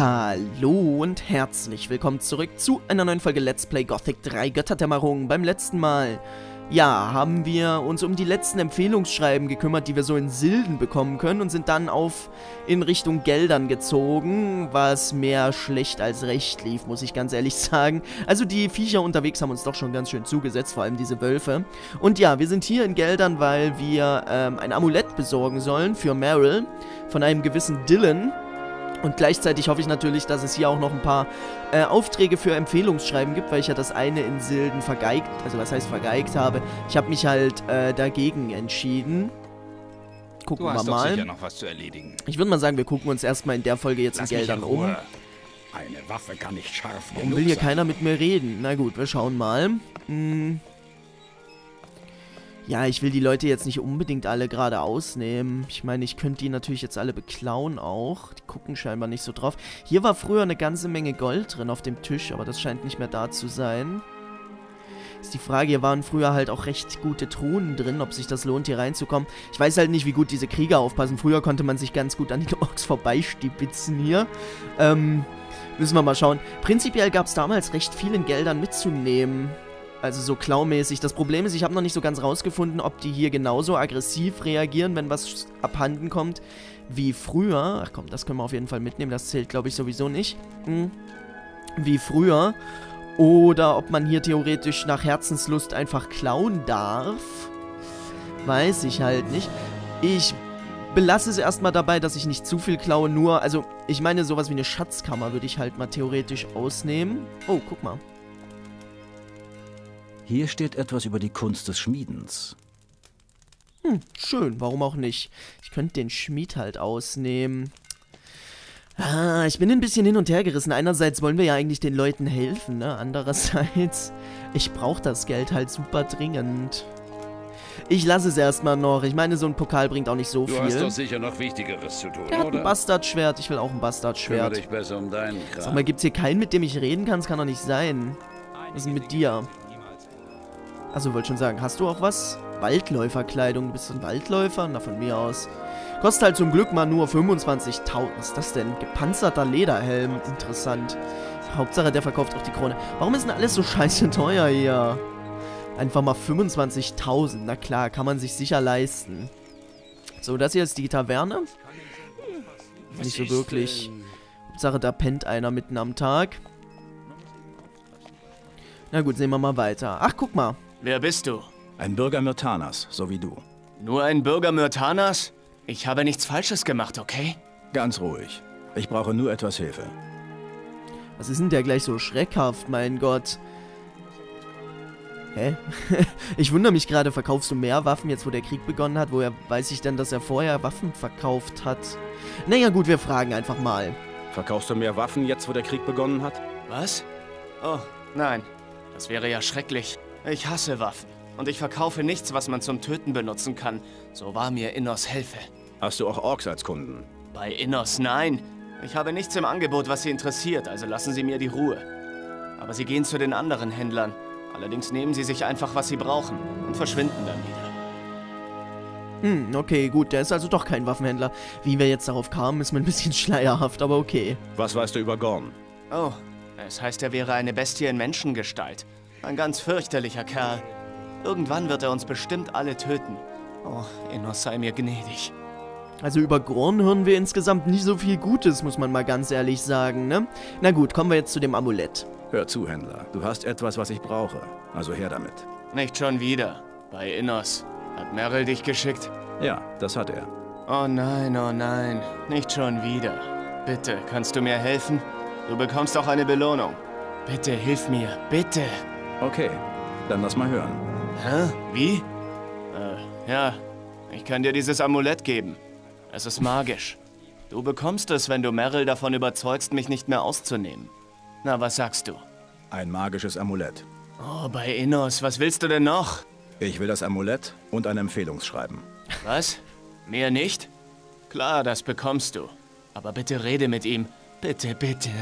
Hallo und herzlich willkommen zurück zu einer neuen Folge Let's Play Gothic 3 Götterdämmerung. Beim letzten Mal, ja, haben wir uns um die letzten Empfehlungsschreiben gekümmert, die wir so in Silden bekommen können und sind dann auf in Richtung Geldern gezogen, was mehr schlecht als recht lief, muss ich ganz ehrlich sagen. Also die Viecher unterwegs haben uns doch schon ganz schön zugesetzt, vor allem diese Wölfe. Und ja, wir sind hier in Geldern, weil wir ähm, ein Amulett besorgen sollen für Meryl von einem gewissen Dylan. Und gleichzeitig hoffe ich natürlich, dass es hier auch noch ein paar äh, Aufträge für Empfehlungsschreiben gibt, weil ich ja das eine in Silden vergeigt, also was heißt vergeigt habe. Ich habe mich halt äh, dagegen entschieden. Gucken du hast wir mal. sicher noch was zu erledigen. Ich würde mal sagen, wir gucken uns erstmal in der Folge jetzt Lass in Geldern um. Eine Waffe kann nicht scharf Warum will hier sein. keiner mit mir reden? Na gut, wir schauen mal. Hm. Ja, ich will die Leute jetzt nicht unbedingt alle gerade ausnehmen. Ich meine, ich könnte die natürlich jetzt alle beklauen auch. Die gucken scheinbar nicht so drauf. Hier war früher eine ganze Menge Gold drin auf dem Tisch, aber das scheint nicht mehr da zu sein. Ist die Frage, hier waren früher halt auch recht gute Truhen drin, ob sich das lohnt, hier reinzukommen. Ich weiß halt nicht, wie gut diese Krieger aufpassen. Früher konnte man sich ganz gut an den Orks vorbeistibitzen hier. Ähm, müssen wir mal schauen. Prinzipiell gab es damals recht viel in Geldern mitzunehmen. Also so klaumäßig. Das Problem ist, ich habe noch nicht so ganz rausgefunden, ob die hier genauso aggressiv reagieren, wenn was abhanden kommt, wie früher. Ach komm, das können wir auf jeden Fall mitnehmen. Das zählt, glaube ich, sowieso nicht. Hm. Wie früher. Oder ob man hier theoretisch nach Herzenslust einfach klauen darf. Weiß ich halt nicht. Ich belasse es erstmal dabei, dass ich nicht zu viel klaue, nur, also, ich meine, sowas wie eine Schatzkammer würde ich halt mal theoretisch ausnehmen. Oh, guck mal. Hier steht etwas über die Kunst des Schmiedens. Hm, schön, warum auch nicht. Ich könnte den Schmied halt ausnehmen. Ah, ich bin ein bisschen hin und her gerissen. Einerseits wollen wir ja eigentlich den Leuten helfen, ne? Andererseits, ich brauche das Geld halt super dringend. Ich lasse es erstmal noch. Ich meine, so ein Pokal bringt auch nicht so Du hast viel. doch sicher noch Wichtigeres zu tun, Der hat ein oder? Bastardschwert. Ich will auch ein Kümmere Bastardschwert. dich besser um deinen Sag Kram. mal, gibt's hier keinen, mit dem ich reden kann? Das kann doch nicht sein. Was ist denn mit dir? Also, wollte schon sagen, hast du auch was? Waldläuferkleidung. Du bist ein Waldläufer? Na, von mir aus. Kostet halt zum Glück mal nur 25.000. Was ist das denn? Gepanzerter Lederhelm. Interessant. Hauptsache, der verkauft auch die Krone. Warum ist denn alles so scheiße teuer hier? Einfach mal 25.000. Na klar, kann man sich sicher leisten. So, das hier ist die Taverne. Nicht so wirklich. Hauptsache, da pennt einer mitten am Tag. Na gut, sehen wir mal weiter. Ach, guck mal. Wer bist du? Ein Bürger Myrtanas, so wie du. Nur ein Bürger Myrtanas? Ich habe nichts Falsches gemacht, okay? Ganz ruhig. Ich brauche nur etwas Hilfe. Was ist denn der gleich so schreckhaft, mein Gott? Hä? ich wundere mich gerade, verkaufst du mehr Waffen jetzt, wo der Krieg begonnen hat? Woher weiß ich denn, dass er vorher Waffen verkauft hat? Naja gut, wir fragen einfach mal. Verkaufst du mehr Waffen jetzt, wo der Krieg begonnen hat? Was? Oh, nein. Das wäre ja schrecklich. Ich hasse Waffen. Und ich verkaufe nichts, was man zum Töten benutzen kann. So war mir Innos Hilfe. Hast du auch Orks als Kunden? Bei Innos nein. Ich habe nichts im Angebot, was Sie interessiert, also lassen Sie mir die Ruhe. Aber Sie gehen zu den anderen Händlern. Allerdings nehmen Sie sich einfach, was Sie brauchen und verschwinden dann wieder. Hm, okay, gut, der ist also doch kein Waffenhändler. Wie wir jetzt darauf kamen, ist mir ein bisschen schleierhaft, aber okay. Was weißt du über Gorn? Oh, es heißt, er wäre eine Bestie in Menschengestalt. Ein ganz fürchterlicher Kerl. Irgendwann wird er uns bestimmt alle töten. Oh, Innos sei mir gnädig. Also über Gorn hören wir insgesamt nicht so viel Gutes, muss man mal ganz ehrlich sagen, ne? Na gut, kommen wir jetzt zu dem Amulett. Hör zu, Händler. Du hast etwas, was ich brauche. Also her damit. Nicht schon wieder. Bei Innos. Hat Meryl dich geschickt? Ja, das hat er. Oh nein, oh nein. Nicht schon wieder. Bitte, kannst du mir helfen? Du bekommst auch eine Belohnung. Bitte, hilf mir. Bitte. Okay, dann lass mal hören. Hä? Wie? Äh, ja. Ich kann dir dieses Amulett geben. Es ist magisch. Du bekommst es, wenn du Meryl davon überzeugst, mich nicht mehr auszunehmen. Na, was sagst du? Ein magisches Amulett. Oh, bei Innos, was willst du denn noch? Ich will das Amulett und ein Empfehlungsschreiben. Was? Mehr nicht? Klar, das bekommst du. Aber bitte rede mit ihm. Bitte, bitte.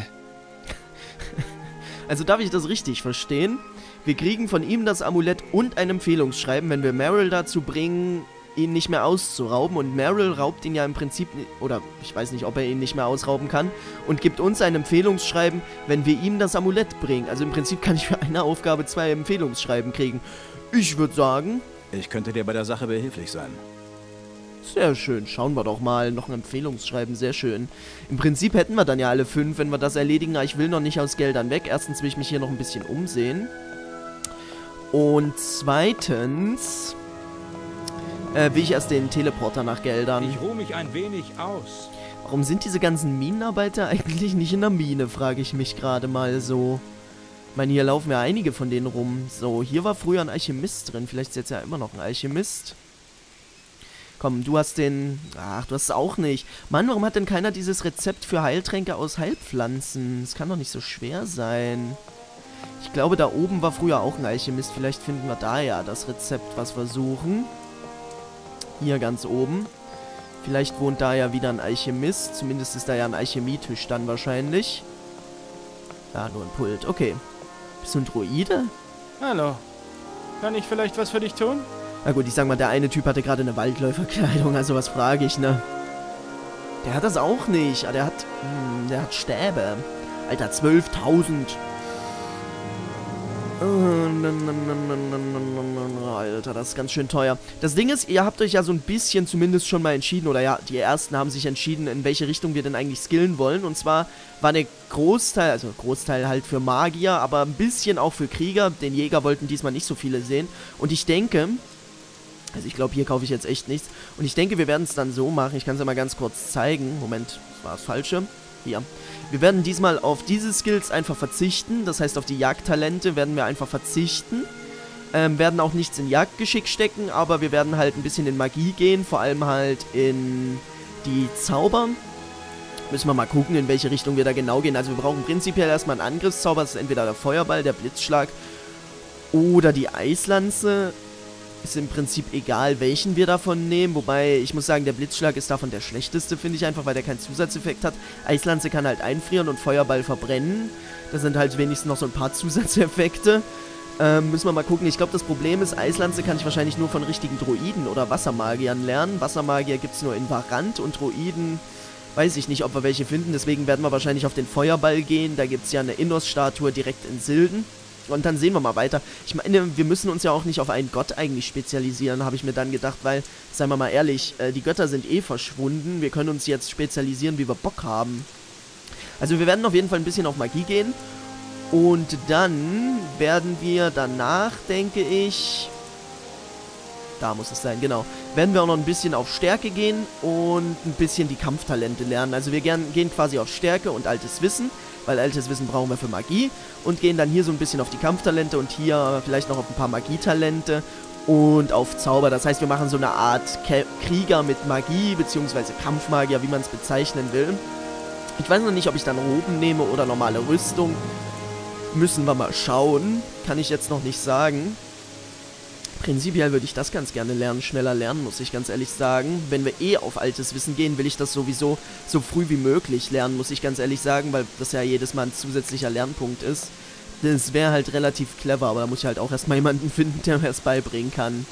Also darf ich das richtig verstehen? Wir kriegen von ihm das Amulett und ein Empfehlungsschreiben, wenn wir Meryl dazu bringen, ihn nicht mehr auszurauben. Und Meryl raubt ihn ja im Prinzip, oder ich weiß nicht, ob er ihn nicht mehr ausrauben kann, und gibt uns ein Empfehlungsschreiben, wenn wir ihm das Amulett bringen. Also im Prinzip kann ich für eine Aufgabe zwei Empfehlungsschreiben kriegen. Ich würde sagen... Ich könnte dir bei der Sache behilflich sein. Sehr schön. Schauen wir doch mal. Noch ein Empfehlungsschreiben. Sehr schön. Im Prinzip hätten wir dann ja alle fünf, wenn wir das erledigen. Aber ich will noch nicht aus Geldern weg. Erstens will ich mich hier noch ein bisschen umsehen. Und zweitens äh, will ich erst den Teleporter nach Geldern. Ich ruhe mich ein wenig aus. Warum sind diese ganzen Minenarbeiter eigentlich nicht in der Mine, frage ich mich gerade mal so. Ich meine, hier laufen ja einige von denen rum. So, hier war früher ein Alchemist drin. Vielleicht ist jetzt ja immer noch ein Alchemist. Komm, du hast den... Ach, du hast es auch nicht. Mann, warum hat denn keiner dieses Rezept für Heiltränke aus Heilpflanzen? Das kann doch nicht so schwer sein. Ich glaube, da oben war früher auch ein Alchemist. Vielleicht finden wir da ja das Rezept, was wir suchen. Hier ganz oben. Vielleicht wohnt da ja wieder ein Alchemist. Zumindest ist da ja ein Alchemietisch dann wahrscheinlich. Ja, nur ein Pult. Okay. Bist du ein Droide? Hallo. Kann ich vielleicht was für dich tun? Na gut, ich sag mal, der eine Typ hatte gerade eine Waldläuferkleidung, also was frage ich, ne? Der hat das auch nicht. Ah, der hat, hm, der hat Stäbe. Alter, 12.000. Alter, das ist ganz schön teuer. Das Ding ist, ihr habt euch ja so ein bisschen zumindest schon mal entschieden, oder ja, die ersten haben sich entschieden, in welche Richtung wir denn eigentlich skillen wollen. Und zwar war der Großteil, also Großteil halt für Magier, aber ein bisschen auch für Krieger. Den Jäger wollten diesmal nicht so viele sehen. Und ich denke, also ich glaube, hier kaufe ich jetzt echt nichts. Und ich denke, wir werden es dann so machen. Ich kann es ja mal ganz kurz zeigen. Moment, das war das Falsche. Hier. Wir werden diesmal auf diese Skills einfach verzichten. Das heißt, auf die Jagdtalente werden wir einfach verzichten. Ähm, werden auch nichts in Jagdgeschick stecken, aber wir werden halt ein bisschen in Magie gehen. Vor allem halt in die Zauber. Müssen wir mal gucken, in welche Richtung wir da genau gehen. Also wir brauchen prinzipiell erstmal einen Angriffszauber. Das ist entweder der Feuerball, der Blitzschlag oder die Eislanze ist im Prinzip egal, welchen wir davon nehmen. Wobei, ich muss sagen, der Blitzschlag ist davon der schlechteste, finde ich einfach, weil der keinen Zusatzeffekt hat. Eislanze kann halt einfrieren und Feuerball verbrennen. Das sind halt wenigstens noch so ein paar Zusatzeffekte. Ähm, müssen wir mal gucken. Ich glaube, das Problem ist, Eislanze kann ich wahrscheinlich nur von richtigen Droiden oder Wassermagiern lernen. Wassermagier gibt es nur in Varant und Droiden weiß ich nicht, ob wir welche finden. Deswegen werden wir wahrscheinlich auf den Feuerball gehen. Da gibt es ja eine Innos-Statue direkt in Silden. Und dann sehen wir mal weiter. Ich meine, wir müssen uns ja auch nicht auf einen Gott eigentlich spezialisieren, habe ich mir dann gedacht, weil, seien wir mal ehrlich, äh, die Götter sind eh verschwunden. Wir können uns jetzt spezialisieren, wie wir Bock haben. Also wir werden auf jeden Fall ein bisschen auf Magie gehen. Und dann werden wir danach, denke ich... Da muss es sein, genau. Werden wir auch noch ein bisschen auf Stärke gehen und ein bisschen die Kampftalente lernen. Also wir gern, gehen quasi auf Stärke und altes Wissen weil altes Wissen brauchen wir für Magie und gehen dann hier so ein bisschen auf die Kampftalente und hier vielleicht noch auf ein paar Magietalente und auf Zauber. Das heißt, wir machen so eine Art Ke Krieger mit Magie, beziehungsweise Kampfmagier, wie man es bezeichnen will. Ich weiß noch nicht, ob ich dann Roben nehme oder normale Rüstung. Müssen wir mal schauen. Kann ich jetzt noch nicht sagen. Prinzipiell würde ich das ganz gerne lernen, schneller lernen, muss ich ganz ehrlich sagen. Wenn wir eh auf altes Wissen gehen, will ich das sowieso so früh wie möglich lernen, muss ich ganz ehrlich sagen, weil das ja jedes Mal ein zusätzlicher Lernpunkt ist. Das wäre halt relativ clever, aber da muss ich halt auch erstmal jemanden finden, der mir das beibringen kann.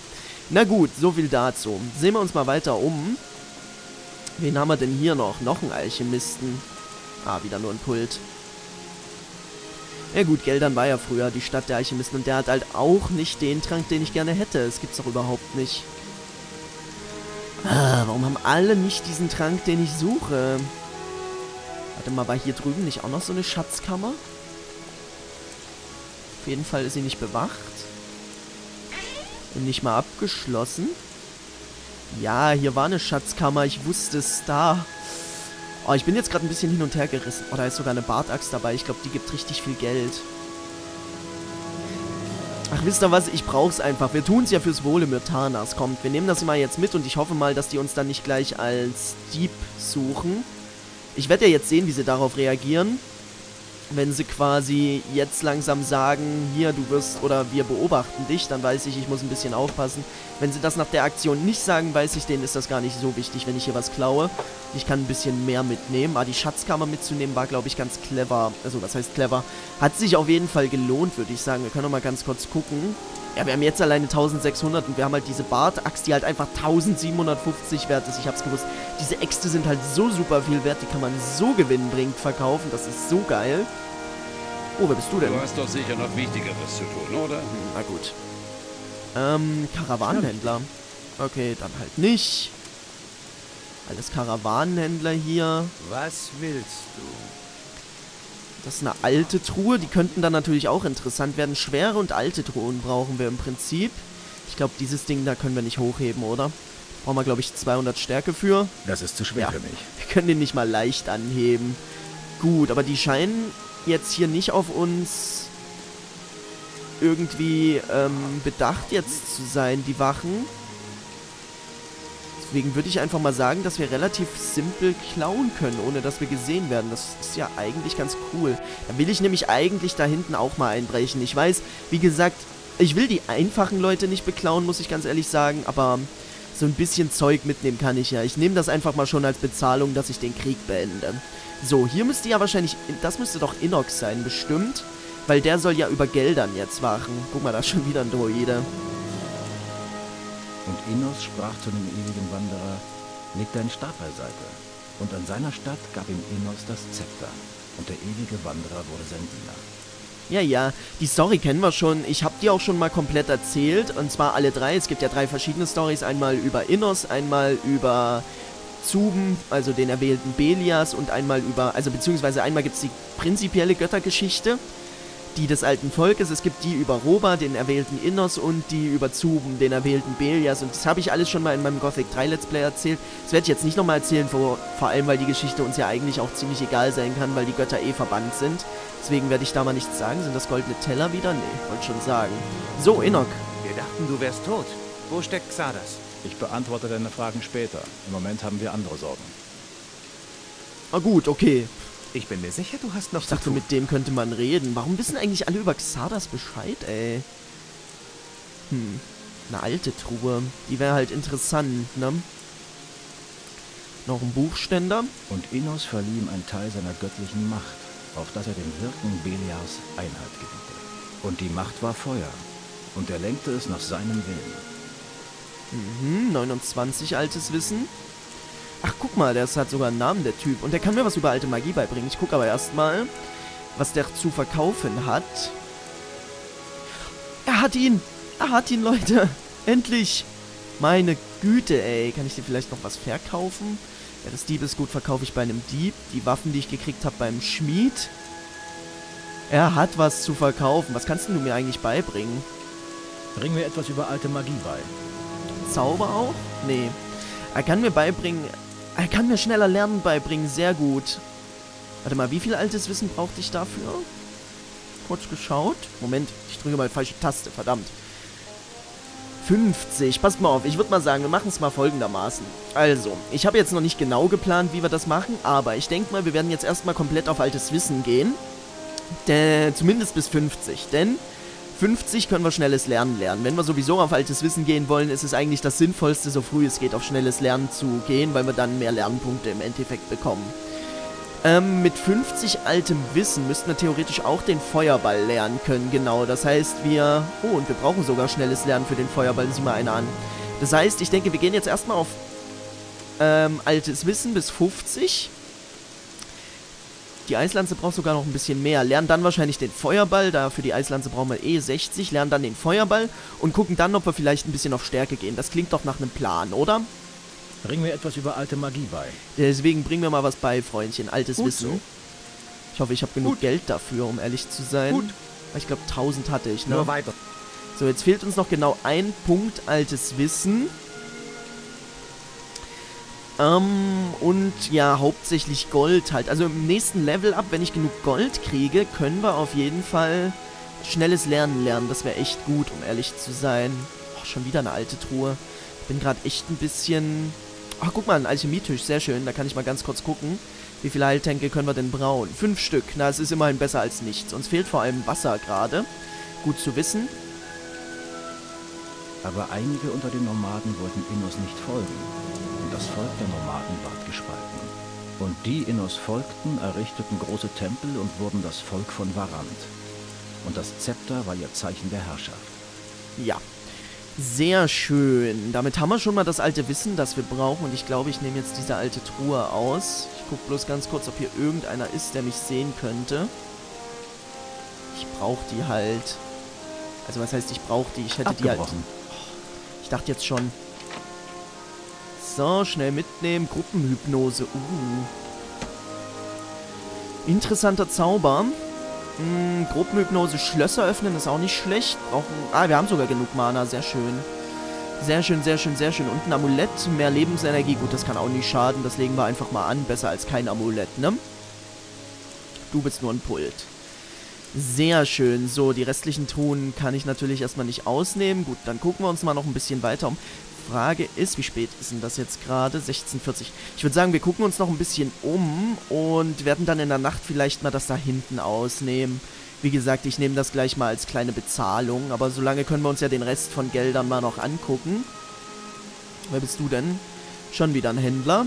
Na gut, so viel dazu. Sehen wir uns mal weiter um. Wen haben wir denn hier noch? Noch einen Alchemisten. Ah, wieder nur ein Pult. Ja gut, Geldern war ja früher die Stadt der Alchemisten und der hat halt auch nicht den Trank, den ich gerne hätte. Das gibt's doch überhaupt nicht. Ah, warum haben alle nicht diesen Trank, den ich suche? Warte mal, war hier drüben nicht auch noch so eine Schatzkammer? Auf jeden Fall ist sie nicht bewacht. Und nicht mal abgeschlossen. Ja, hier war eine Schatzkammer. Ich wusste es da. Oh, ich bin jetzt gerade ein bisschen hin und her gerissen. Oh, da ist sogar eine Bartaxt dabei. Ich glaube, die gibt richtig viel Geld. Ach, wisst ihr was? Ich brauch's einfach. Wir tun's ja fürs Wohle Myrtanas. Kommt, wir nehmen das mal jetzt mit und ich hoffe mal, dass die uns dann nicht gleich als Dieb suchen. Ich werde ja jetzt sehen, wie sie darauf reagieren wenn sie quasi jetzt langsam sagen, hier, du wirst, oder wir beobachten dich, dann weiß ich, ich muss ein bisschen aufpassen. Wenn sie das nach der Aktion nicht sagen, weiß ich, denen ist das gar nicht so wichtig, wenn ich hier was klaue. Ich kann ein bisschen mehr mitnehmen. Aber die Schatzkammer mitzunehmen war, glaube ich, ganz clever. Also, was heißt clever? Hat sich auf jeden Fall gelohnt, würde ich sagen. Wir können noch mal ganz kurz gucken. Ja, wir haben jetzt alleine 1600 und wir haben halt diese Bart-Axt, die halt einfach 1750 wert ist. Ich hab's gewusst. Diese Äxte sind halt so super viel wert, die kann man so gewinnbringend verkaufen. Das ist so geil. Oh, wer bist du denn? Du hast doch sicher noch Wichtigeres zu tun, oder? Na gut. Ähm, Karawanenhändler. Okay, dann halt nicht. Alles Karawanenhändler hier. Was willst du? Das ist eine alte Truhe. Die könnten dann natürlich auch interessant werden. Schwere und alte Truhen brauchen wir im Prinzip. Ich glaube, dieses Ding da können wir nicht hochheben, oder? Brauchen wir, glaube ich, 200 Stärke für. Das ist zu schwer Ja. für mich. Wir können den nicht mal leicht anheben. Gut, aber die scheinen jetzt hier nicht auf uns irgendwie ähm, bedacht jetzt zu sein, die Wachen. Deswegen würde ich einfach mal sagen, dass wir relativ simpel klauen können, ohne dass wir gesehen werden. Das ist ja eigentlich ganz cool. Da will ich nämlich eigentlich da hinten auch mal einbrechen. Ich weiß, wie gesagt, ich will die einfachen Leute nicht beklauen, muss ich ganz ehrlich sagen, aber so ein bisschen Zeug mitnehmen kann ich ja. Ich nehme das einfach mal schon als Bezahlung, dass ich den Krieg beende. So, hier müsste ja wahrscheinlich, das müsste doch Inox sein, bestimmt. Weil der soll ja über Geldern jetzt wachen. Guck mal, da ist schon wieder ein Droide. Und Innos sprach zu dem ewigen Wanderer, leg deinen Stab beiseite. Und an seiner Stadt gab ihm Innos das Zepter. Und der ewige Wanderer wurde sein Diener. Ja, ja, die Story kennen wir schon. Ich habe die auch schon mal komplett erzählt. Und zwar alle drei. Es gibt ja drei verschiedene Stories. Einmal über Innos, einmal über Zuben, also den erwählten Belias und einmal über, also beziehungsweise einmal gibt es die prinzipielle Göttergeschichte, die des alten Volkes. Es gibt die über Roba, den erwählten Innos und die über Zuben, den erwählten Belias. Und das habe ich alles schon mal in meinem Gothic 3 Let's Play erzählt. Das werde ich jetzt nicht nochmal erzählen, vor, vor allem weil die Geschichte uns ja eigentlich auch ziemlich egal sein kann, weil die Götter eh verbannt sind. Deswegen werde ich da mal nichts sagen. Sind das goldene Teller wieder? Nee, wollte schon sagen. So, Inok. Wir dachten, du wärst tot. Wo steckt Xardas? Ich beantworte deine Fragen später. Im Moment haben wir andere Sorgen. Ah gut, okay. Ich bin mir sicher, du hast noch Ich zu dachte, tun. mit dem könnte man reden. Warum wissen eigentlich alle über Xardas Bescheid, ey? Hm. Eine alte Truhe. Die wäre halt interessant, ne? Noch ein Buchständer. Und Innos verlieh ihm einen Teil seiner göttlichen Macht, auf dass er dem Wirken Beliars Einhalt gebiete. Und die Macht war Feuer, und er lenkte es nach seinem Willen. Mhm, 29 altes Wissen. Ach, guck mal, der hat sogar einen Namen, der Typ. Und der kann mir was über alte Magie beibringen. Ich gucke aber erstmal, was der zu verkaufen hat. Er hat ihn! Er hat ihn, Leute! Endlich! Meine Güte, ey. Kann ich dir vielleicht noch was verkaufen? Ja, das Diebesgut verkaufe ich bei einem Dieb. Die Waffen, die ich gekriegt habe, beim Schmied. Er hat was zu verkaufen. Was kannst du mir eigentlich beibringen? Bring mir etwas über alte Magie bei. Zauber auch? Nee. Er kann mir beibringen. Er kann mir schneller Lernen beibringen. Sehr gut. Warte mal, wie viel altes Wissen brauchte ich dafür? Kurz geschaut. Moment, ich drücke mal falsche Taste, verdammt. 50. Passt mal auf, ich würde mal sagen, wir machen es mal folgendermaßen. Also, ich habe jetzt noch nicht genau geplant, wie wir das machen, aber ich denke mal, wir werden jetzt erstmal komplett auf altes Wissen gehen. Denn, zumindest bis 50, denn 50 können wir schnelles Lernen lernen. Wenn wir sowieso auf altes Wissen gehen wollen, ist es eigentlich das Sinnvollste, so früh es geht, auf schnelles Lernen zu gehen, weil wir dann mehr Lernpunkte im Endeffekt bekommen. Ähm, mit 50 altem Wissen müssten wir theoretisch auch den Feuerball lernen können, genau. Das heißt, wir... Oh, und wir brauchen sogar schnelles Lernen für den Feuerball, sieh mal einer an. Das heißt, ich denke, wir gehen jetzt erstmal auf ähm, altes Wissen bis 50. Die Eislanze braucht sogar noch ein bisschen mehr. Lernen dann wahrscheinlich den Feuerball. Da für die Eislanze brauchen wir eh 60. Lernen dann den Feuerball und gucken dann, ob wir vielleicht ein bisschen auf Stärke gehen. Das klingt doch nach einem Plan, oder? Bring mir etwas über alte Magie bei. Deswegen bringen wir mal was bei, Freundchen. Altes Gut Wissen. so. Ich hoffe, ich habe genug Gut. Geld dafür, um ehrlich zu sein. Gut. Ich glaube, 1000 hatte ich, ne? Nur weiter. So, jetzt fehlt uns noch genau ein Punkt altes Wissen. Ähm, und ja, hauptsächlich Gold halt. Also im nächsten Level up, wenn ich genug Gold kriege, können wir auf jeden Fall schnelles Lernen lernen. Das wäre echt gut, um ehrlich zu sein. Oh, schon wieder eine alte Truhe. Bin gerade echt ein bisschen... Ach, guck mal, ein Alchemietisch, sehr schön. Da kann ich mal ganz kurz gucken. Wie viele Heiltränke können wir denn brauen? Fünf Stück. Na, es ist immerhin besser als nichts. Uns fehlt vor allem Wasser gerade. Gut zu wissen. Aber einige unter den Nomaden wollten Innos nicht folgen. Das Volk der Nomaden ward gespalten. Und die Innos folgten, errichteten große Tempel und wurden das Volk von Varant. Und das Zepter war ihr Zeichen der Herrschaft. Ja. Sehr schön. Damit haben wir schon mal das alte Wissen, das wir brauchen. Und ich glaube, ich nehme jetzt diese alte Truhe aus. Ich gucke bloß ganz kurz, ob hier irgendeiner ist, der mich sehen könnte. Ich brauche die halt. Also was heißt, ich brauche die? Ich hätte die halt... Abgebrochen. Ich dachte jetzt schon. So, schnell mitnehmen. Gruppenhypnose. Uh. Interessanter Zauber. Hm, Gruppenhypnose, Schlösser öffnen ist auch nicht schlecht. Brauchen. Ah, wir haben sogar genug Mana. Sehr schön. Sehr schön, sehr schön, sehr schön. Und ein Amulett, mehr Lebensenergie. Gut, das kann auch nicht schaden. Das legen wir einfach mal an. Besser als kein Amulett, ne? Du bist nur ein Pult. Sehr schön. So, die restlichen Truhen kann ich natürlich erstmal nicht ausnehmen. Gut, dann gucken wir uns mal noch ein bisschen weiter um. Frage ist, wie spät ist denn das jetzt gerade? 16.40. Ich würde sagen, wir gucken uns noch ein bisschen um und werden dann in der Nacht vielleicht mal das da hinten ausnehmen. Wie gesagt, ich nehme das gleich mal als kleine Bezahlung, aber solange können wir uns ja den Rest von Geldern mal noch angucken. Wer bist du denn? Schon wieder ein Händler.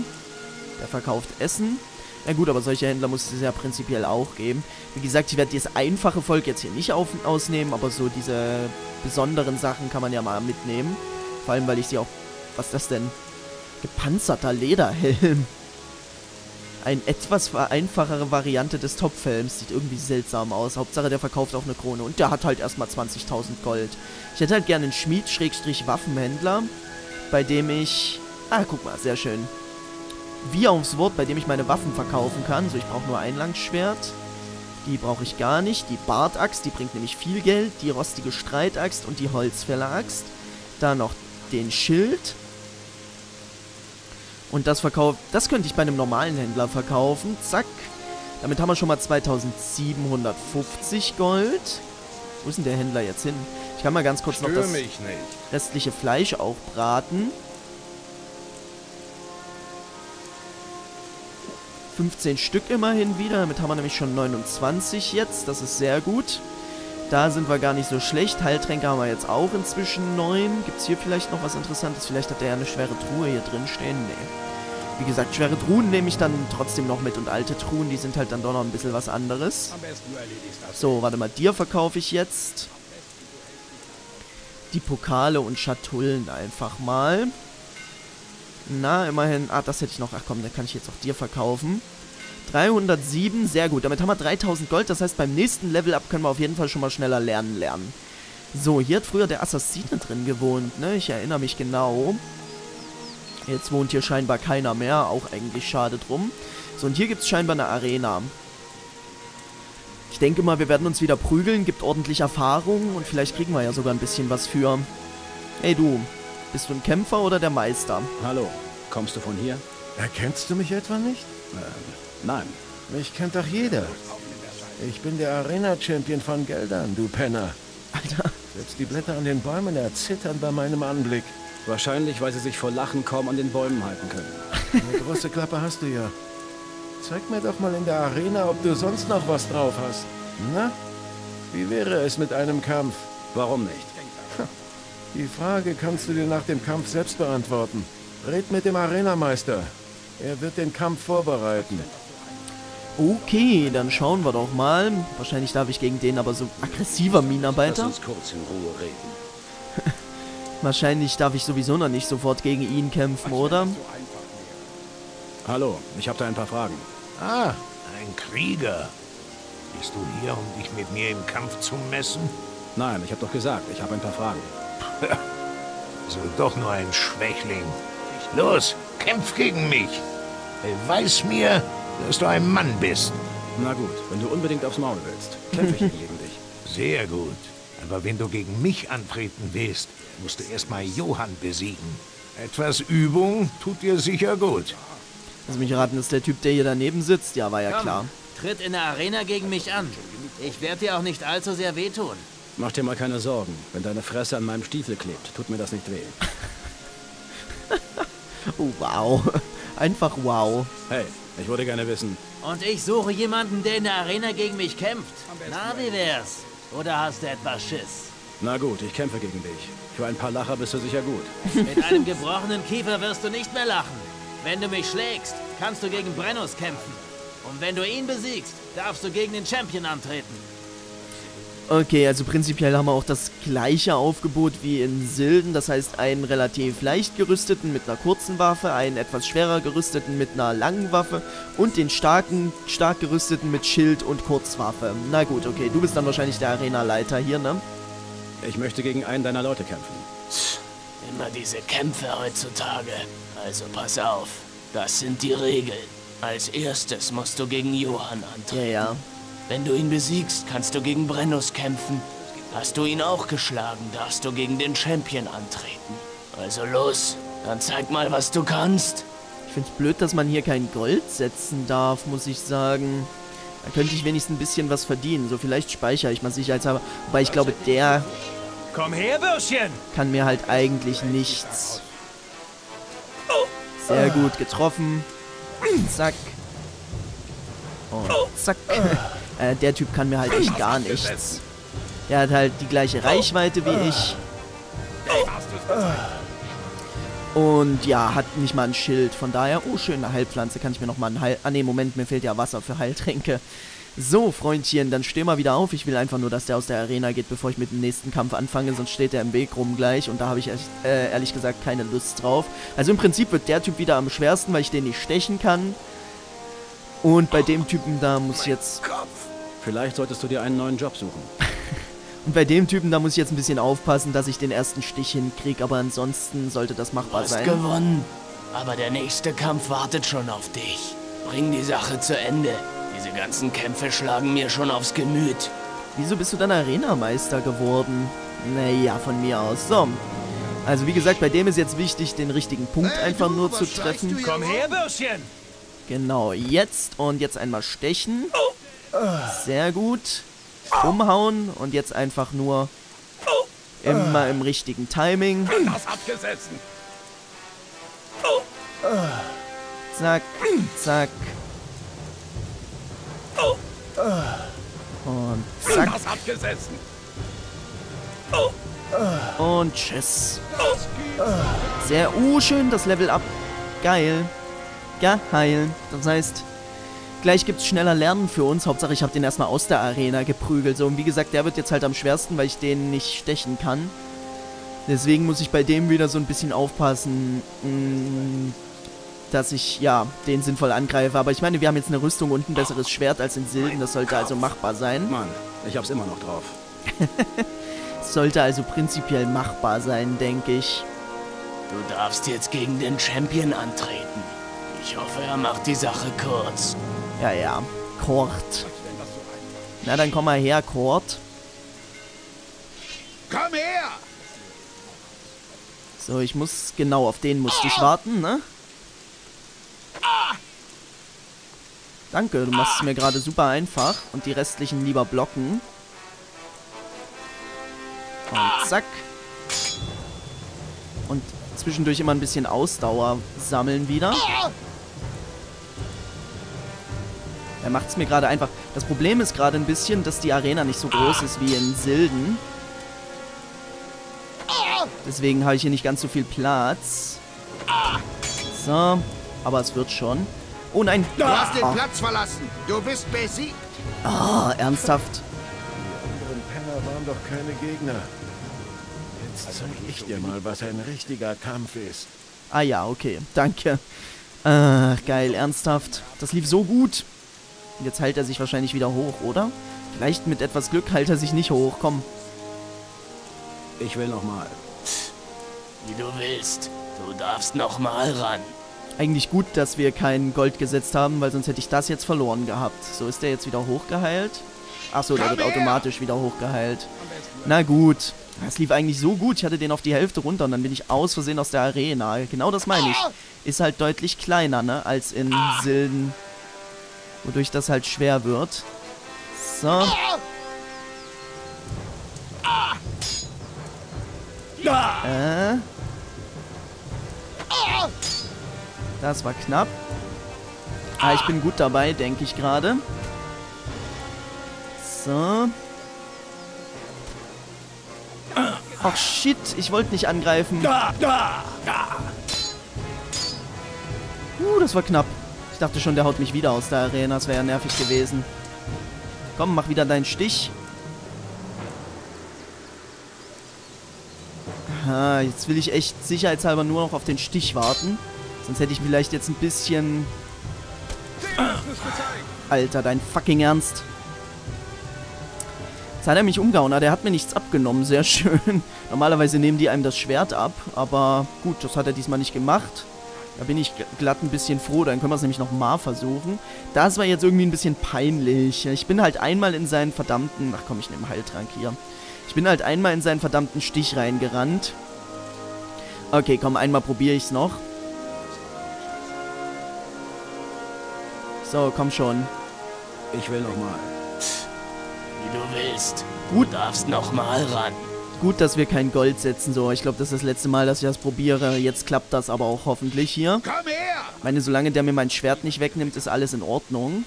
Der verkauft Essen. Ja gut, aber solche Händler muss es ja prinzipiell auch geben. Wie gesagt, ich werde dieses einfache Volk jetzt hier nicht auf, ausnehmen, aber so diese besonderen Sachen kann man ja mal mitnehmen. Vor allem, weil ich sie auch... Was ist das denn? Gepanzerter Lederhelm. Eine etwas vereinfachere Variante des Topfhelms. Sieht irgendwie seltsam aus. Hauptsache, der verkauft auch eine Krone. Und der hat halt erstmal 20.000 Gold. Ich hätte halt gerne einen Schmied-Waffenhändler, bei dem ich... Ah, guck mal, sehr schön. Wie aufs Wort, bei dem ich meine Waffen verkaufen kann. So, ich brauche nur ein Langschwert. Die brauche ich gar nicht. Die Bartaxt, die bringt nämlich viel Geld. Die rostige Streitaxt und die Holzfälleraxt. Dann noch den Schild. Und das verkauft, das könnte ich bei einem normalen Händler verkaufen. Zack. Damit haben wir schon mal 2750 Gold. Wo ist denn der Händler jetzt hin? Ich kann mal ganz kurz noch Stör das restliche Fleisch auch braten. 15 Stück immerhin wieder. Damit haben wir nämlich schon 29 jetzt. Das ist sehr gut. Da sind wir gar nicht so schlecht. Heiltränke haben wir jetzt auch inzwischen 9. Gibt es hier vielleicht noch was Interessantes? Vielleicht hat der ja eine schwere Truhe hier drin stehen. Nee. Wie gesagt, schwere Truhen nehme ich dann trotzdem noch mit. Und alte Truhen, die sind halt dann doch noch ein bisschen was anderes. So, warte mal, dir verkaufe ich jetzt die Pokale und Schatullen einfach mal. Na, immerhin. Ah, das hätte ich noch. Ach komm, dann kann ich jetzt auch dir verkaufen. 307, sehr gut. Damit haben wir 3000 Gold. Das heißt, beim nächsten Level-Up können wir auf jeden Fall schon mal schneller lernen lernen. So, hier hat früher der Assassine drin gewohnt, ne? Ich erinnere mich genau. Jetzt wohnt hier scheinbar keiner mehr. Auch eigentlich schade drum. So, und hier gibt es scheinbar eine Arena. Ich denke mal, wir werden uns wieder prügeln, gibt ordentlich Erfahrung und vielleicht kriegen wir ja sogar ein bisschen was für. Hey du, bist du ein Kämpfer oder der Meister? Hallo, kommst du von hier? Erkennst du mich etwa nicht? Nein. Mich kennt doch jeder. Ich bin der Arena-Champion von Geldern, du Penner. Alter, Selbst die Blätter an den Bäumen erzittern bei meinem Anblick. Wahrscheinlich, weil sie sich vor Lachen kaum an den Bäumen halten können. Eine große Klappe hast du ja. Zeig mir doch mal in der Arena, ob du sonst noch was drauf hast. Na? Wie wäre es mit einem Kampf? Warum nicht? Die Frage kannst du dir nach dem Kampf selbst beantworten. Red mit dem Arenameister. Er wird den Kampf vorbereiten. Okay, dann schauen wir doch mal. Wahrscheinlich darf ich gegen den aber so aggressiver Lass Minenarbeiter. uns kurz in Ruhe reden. Wahrscheinlich darf ich sowieso noch nicht sofort gegen ihn kämpfen, oder? Hallo, ich habe da ein paar Fragen. Ah, Ein Krieger. Bist du hier, um dich mit mir im Kampf zu messen? Nein, ich habe doch gesagt, ich habe ein paar Fragen. So doch nur ein Schwächling. Los, kämpf gegen mich. Beweis mir, dass du ein Mann bist. Na gut, wenn du unbedingt aufs Maul willst, kämpfe ich gegen dich. Sehr gut. Aber wenn du gegen mich antreten willst, musst du erstmal Johann besiegen. Etwas Übung tut dir sicher gut. Lass mich raten, ist der Typ, der hier daneben sitzt? Ja, war ja Komm, klar. Tritt in der Arena gegen mich an. Ich werde dir auch nicht allzu sehr wehtun. Mach dir mal keine Sorgen. Wenn deine Fresse an meinem Stiefel klebt, tut mir das nicht weh. Wow. Einfach wow. Hey, ich würde gerne wissen, Und ich suche jemanden, der in der Arena gegen mich kämpft. Na, wie wär's? Oder hast du etwas Schiss? na gut, ich kämpfe gegen dich. Für ein paar Lacher bist du sicher gut. Mit einem gebrochenen Kiefer wirst du nicht mehr lachen. Wenn du mich schlägst, kannst du gegen Brennus kämpfen. Und wenn du ihn besiegst, darfst du gegen den Champion antreten. Okay, also prinzipiell haben wir auch das gleiche Aufgebot wie in Silden. Das heißt, einen relativ leicht gerüsteten mit einer kurzen Waffe, einen etwas schwerer gerüsteten mit einer langen Waffe und den starken, stark gerüsteten mit Schild und Kurzwaffe. Na gut, okay, du bist dann wahrscheinlich der Arenaleiter hier, ne? Ich möchte gegen einen deiner Leute kämpfen. Immer diese Kämpfe heutzutage. Also pass auf. Das sind die Regeln. Als erstes musst du gegen Johann antreten. Ja, ja. Wenn du ihn besiegst, kannst du gegen Brennus kämpfen. Hast du ihn auch geschlagen, darfst du gegen den Champion antreten. Also los, dann zeig mal, was du kannst. Ich find's blöd, dass man hier kein Gold setzen darf, muss ich sagen. Da könnte ich wenigstens ein bisschen was verdienen. So, vielleicht speichere ich mal sicherheitshalber. Wobei ich glaube, der Komm her, Bürschchen! kann mir halt eigentlich nichts. Sehr gut, getroffen. Zack. Und zack. Äh, der Typ kann mir halt echt gar nichts. Der hat halt die gleiche Reichweite wie ich. Und ja, hat nicht mal ein Schild. Von daher, oh, schöne Heilpflanze. Kann ich mir nochmal ein Heil... Ah, nee, Moment, mir fehlt ja Wasser für Heiltränke. So, Freundchen, dann steh mal wieder auf. Ich will einfach nur, dass der aus der Arena geht, bevor ich mit dem nächsten Kampf anfange, sonst steht der im Weg rum gleich und da habe ich echt, äh, ehrlich gesagt keine Lust drauf. Also im Prinzip wird der Typ wieder am schwersten, weil ich den nicht stechen kann. Und bei dem Typen da muss ich jetzt... Vielleicht solltest du dir einen neuen Job suchen. Und bei dem Typen da muss ich jetzt ein bisschen aufpassen, dass ich den ersten Stich hinkriege, aber ansonsten sollte das machbar hast sein. gewonnen. Aber der nächste Kampf wartet schon auf dich. Bring die Sache zu Ende. Diese ganzen Kämpfe schlagen mir schon aufs Gemüt. Wieso bist du dann Arenameister geworden? Naja, von mir aus. So. Also wie gesagt, bei dem ist jetzt wichtig, den richtigen Punkt einfach nur zu treffen. Komm her, Bürschchen! Genau, jetzt und jetzt einmal stechen. Sehr gut. Umhauen und jetzt einfach nur immer im richtigen Timing. Zack, zack. Und zack. Und tschüss. Sehr, uh, schön, das Level up. Geil. Geil. Das heißt, gleich gibt's schneller Lernen für uns. Hauptsache, ich habe den erstmal aus der Arena geprügelt. So, und wie gesagt, der wird jetzt halt am schwersten, weil ich den nicht stechen kann. Deswegen muss ich bei dem wieder so ein bisschen aufpassen, mh, dass ich, ja, den sinnvoll angreife. Aber ich meine, wir haben jetzt eine Rüstung und ein besseres Schwert als in Silden. Das sollte also machbar sein. Mann, ich hab's immer noch drauf. Sollte also prinzipiell machbar sein, denke ich. Du darfst jetzt gegen den Champion antreten. Ich hoffe, er macht die Sache kurz. Ja, ja. Kort. Na, dann komm mal her, Kort. Komm her! So, ich muss, genau, auf den musste ich warten, ne? Danke, du machst es mir gerade super einfach. Und die restlichen lieber blocken. Und zack. Und zwischendurch immer ein bisschen Ausdauer sammeln wieder. Er macht es mir gerade einfach. Das Problem ist gerade ein bisschen, dass die Arena nicht so groß ist wie in Silden. Deswegen habe ich hier nicht ganz so viel Platz. So, aber es wird schon. Oh nein. Du hast den Ah, Platz verlassen. Du bist besiegt. ah, ernsthaft. Die anderen Penner waren doch keine Gegner. Jetzt zeig ich dir mal, was ein richtiger Kampf ist. Ah ja, okay. Danke. Ach, geil, ernsthaft. Das lief so gut. Jetzt heilt er sich wahrscheinlich wieder hoch, oder? Vielleicht mit etwas Glück heilt er sich nicht hoch. Komm. Ich will nochmal. Wie du willst. Du darfst noch mal ran. Eigentlich gut, dass wir kein Gold gesetzt haben, weil sonst hätte ich das jetzt verloren gehabt. So, ist der jetzt wieder hochgeheilt? Achso, der wird automatisch wieder hochgeheilt. Na gut. Das lief eigentlich so gut. Ich hatte den auf die Hälfte runter und dann bin ich aus Versehen aus der Arena. Genau das meine ich. Ist halt deutlich kleiner, ne? Als in Silden. Wodurch das halt schwer wird. So. Äh. Das war knapp. Ah, ich bin gut dabei, denke ich gerade. So. Ach shit, ich wollte nicht angreifen. Uh, das war knapp dachte schon, der haut mich wieder aus der Arena. Das wäre ja nervig gewesen. Komm, mach wieder deinen Stich. Ah, jetzt will ich echt sicherheitshalber nur noch auf den Stich warten. Sonst hätte ich vielleicht jetzt ein bisschen... Alter, dein fucking Ernst. Jetzt hat er mich umgehauen. Ah, der hat mir nichts abgenommen. Sehr schön. Normalerweise nehmen die einem das Schwert ab. Aber gut, das hat er diesmal nicht gemacht. Da bin ich glatt ein bisschen froh, dann können wir es nämlich nochmal versuchen. Das war jetzt irgendwie ein bisschen peinlich. Ich bin halt einmal in seinen verdammten... Ach komm, ich nehme Heiltrank hier. Ich bin halt einmal in seinen verdammten Stich reingerannt. Okay, komm, einmal probiere ich es noch. So, komm schon. Ich will nochmal. Wie du willst. Gut. Du darfst nochmal ran. Gut, dass wir kein Gold setzen, so. Ich glaube, das ist das letzte Mal, dass ich das probiere. Jetzt klappt das aber auch hoffentlich hier. Komm her! Ich meine, solange der mir mein Schwert nicht wegnimmt, ist alles in Ordnung.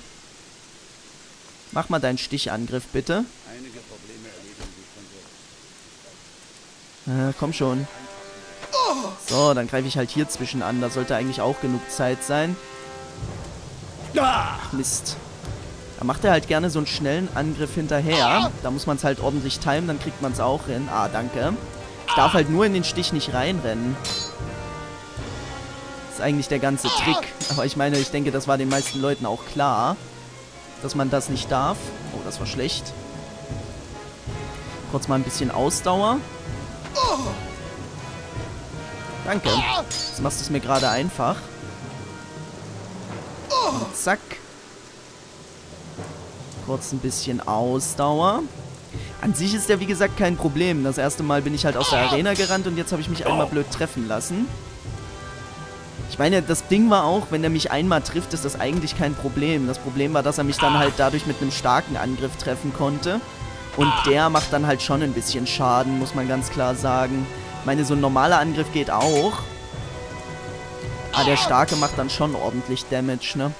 Mach mal deinen Stichangriff, bitte. Äh, komm schon. So, dann greife ich halt hier zwischen an. Da sollte eigentlich auch genug Zeit sein. Ach, Mist. Da macht er halt gerne so einen schnellen Angriff hinterher. Da muss man es halt ordentlich timen, dann kriegt man es auch hin. Ah, danke. Ich darf halt nur in den Stich nicht reinrennen. Das ist eigentlich der ganze Trick. Aber ich meine, ich denke, das war den meisten Leuten auch klar, dass man das nicht darf. Oh, das war schlecht. Kurz mal ein bisschen Ausdauer. Danke. Jetzt machst du es mir gerade einfach. Und zack. Kurz ein bisschen Ausdauer. An sich ist der, wie gesagt, kein Problem. Das erste Mal bin ich halt aus der Arena gerannt und jetzt habe ich mich einmal blöd treffen lassen. Ich meine, das Ding war auch, wenn er mich einmal trifft, ist das eigentlich kein Problem. Das Problem war, dass er mich dann halt dadurch mit einem starken Angriff treffen konnte. Und der macht dann halt schon ein bisschen Schaden, muss man ganz klar sagen. Ich meine, so ein normaler Angriff geht auch. Aber der starke macht dann schon ordentlich Damage, ne?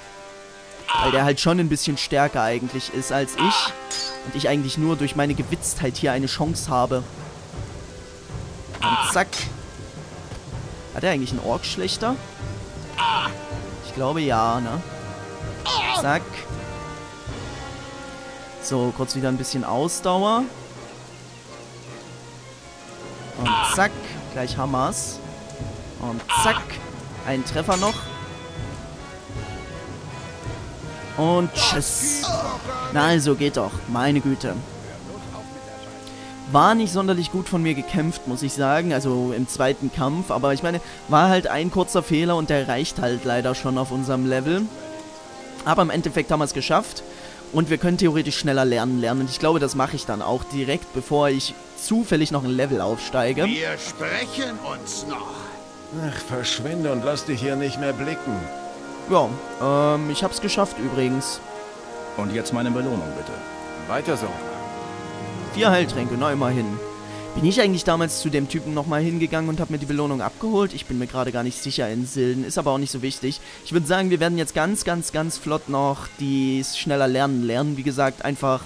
Weil der halt schon ein bisschen stärker eigentlich ist als ich. Und ich eigentlich nur durch meine Gewitztheit hier eine Chance habe. Und zack. Hat er eigentlich einen Ork schlechter? Ich glaube ja, ne? Zack. So, kurz wieder ein bisschen Ausdauer. Und zack. Gleich Hammers. Und zack. Ein Treffer noch. Und tschüss. Na also, geht doch. Meine Güte. War nicht sonderlich gut von mir gekämpft, muss ich sagen. Also im zweiten Kampf. Aber ich meine, war halt ein kurzer Fehler und der reicht halt leider schon auf unserem Level. Aber im Endeffekt haben wir es geschafft. Und wir können theoretisch schneller lernen lernen. Und ich glaube, das mache ich dann auch direkt, bevor ich zufällig noch ein Level aufsteige. Wir sprechen uns noch. Ach, verschwinde und lass dich hier nicht mehr blicken. Ja, ähm, ich hab's geschafft übrigens. Und jetzt meine Belohnung, bitte. Weiter so. Vier Heiltränke, na immerhin. Bin ich eigentlich damals zu dem Typen nochmal hingegangen und habe mir die Belohnung abgeholt? Ich bin mir gerade gar nicht sicher in Silden, ist aber auch nicht so wichtig. Ich würde sagen, wir werden jetzt ganz, ganz, ganz flott noch die schneller lernen lernen. Wie gesagt, einfach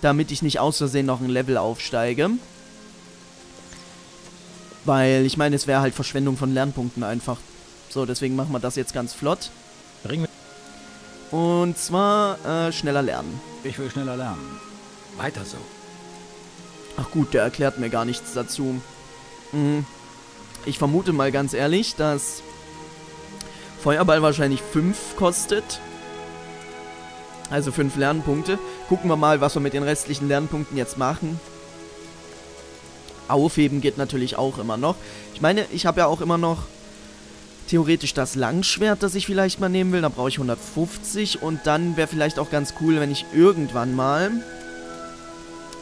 damit ich nicht aus Versehen noch ein Level aufsteige. Weil, ich meine, es wäre halt Verschwendung von Lernpunkten einfach. So, deswegen machen wir das jetzt ganz flott. Und zwar äh, schneller lernen. Ich will schneller lernen. Weiter so. Ach gut, der erklärt mir gar nichts dazu. Mhm. Ich vermute mal ganz ehrlich, dass Feuerball wahrscheinlich 5 kostet. Also 5 Lernpunkte. Gucken wir mal, was wir mit den restlichen Lernpunkten jetzt machen. Aufheben geht natürlich auch immer noch. Ich meine, ich habe ja auch immer noch theoretisch das Langschwert, das ich vielleicht mal nehmen will. Da brauche ich 150. Und dann wäre vielleicht auch ganz cool, wenn ich irgendwann mal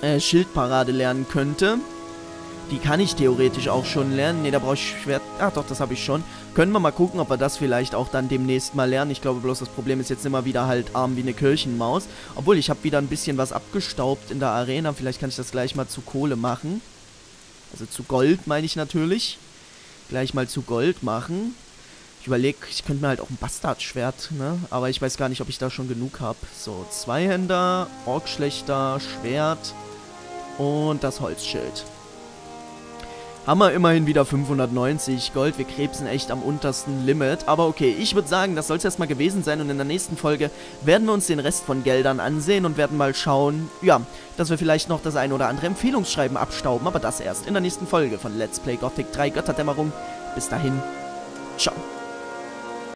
äh, Schildparade lernen könnte. Die kann ich theoretisch auch schon lernen. Ne, da brauche ich Schwert. Ach doch, das habe ich schon. Können wir mal gucken, ob wir das vielleicht auch dann demnächst mal lernen. Ich glaube bloß, das Problem ist jetzt immer wieder halt arm wie eine Kirchenmaus. Obwohl, ich habe wieder ein bisschen was abgestaubt in der Arena. Vielleicht kann ich das gleich mal zu Kohle machen. Also zu Gold meine ich natürlich. Gleich mal zu Gold machen. Überlege, ich könnte mir halt auch ein Bastardschwert, ne? Aber ich weiß gar nicht, ob ich da schon genug habe. So, Zweihänder, Orkschlechter, Schwert und das Holzschild. haben wir immerhin wieder 590 Gold. Wir krebsen echt am untersten Limit. Aber okay, ich würde sagen, das soll es erstmal gewesen sein. Und in der nächsten Folge werden wir uns den Rest von Geldern ansehen und werden mal schauen, ja, dass wir vielleicht noch das ein oder andere Empfehlungsschreiben abstauben. Aber das erst in der nächsten Folge von Let's Play Gothic 3 Götterdämmerung. Bis dahin, ciao.